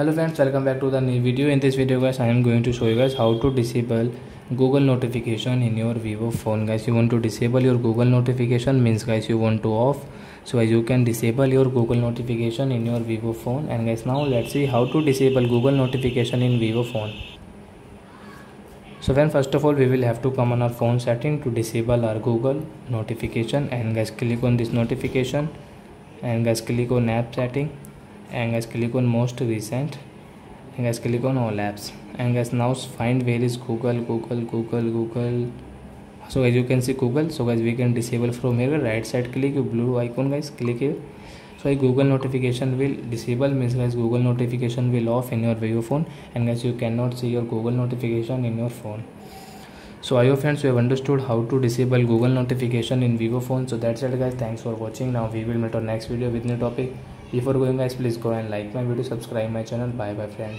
hello friends welcome back to the new video. In this video guys i am going to show you guys how to disable google notification in your vivo phone. Guys you want to disable your google notification means guys you want to off. So as you can disable your google notification in your vivo phone. And guys now let's see how to disable google notification in vivo phone. So then first of all we will have to come on our phone setting to disable our google notification. And guys click on this notification. And guys click on app setting and guys click on most recent. And guys click on all apps and guys now find where is google google google google. So as you can see google so guys we can disable from here. Right side click blue icon guys click here. So google notification will disable means guys google notification will off in your vivo phone. And guys you cannot see your google notification in your phone. So i hope friends you have understood how to disable google notification in vivo phone. So that's it guys. Thanks for watching. Now we will meet our next video with new topic before going guys please go and like my video subscribe my channel. Bye bye friends